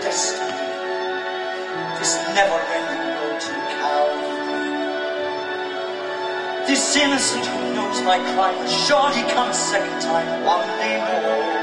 destiny. This never-ending road to Calvary. This innocent who knows my crime surely comes second time one day more.